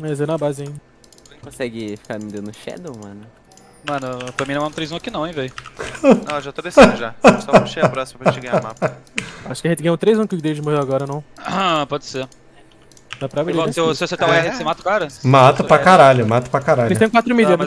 Mas é na base ainda. Consegue ficar me dando shadow, mano? Mano, pra mim não é um 3-1 aqui não, hein, velho. Não, eu já tô descendo já. Só puxei a próxima pra gente ganhar mapa. Acho que a gente ganhou 3 1 que o David morreu agora, não. Ah, pode ser. Dá pra abrir. Né? Se, eu- se você tá o É. R, você mata o cara? Mata pra caralho, mata pra caralho. Eles têm 4 mil, ah, mas eu vou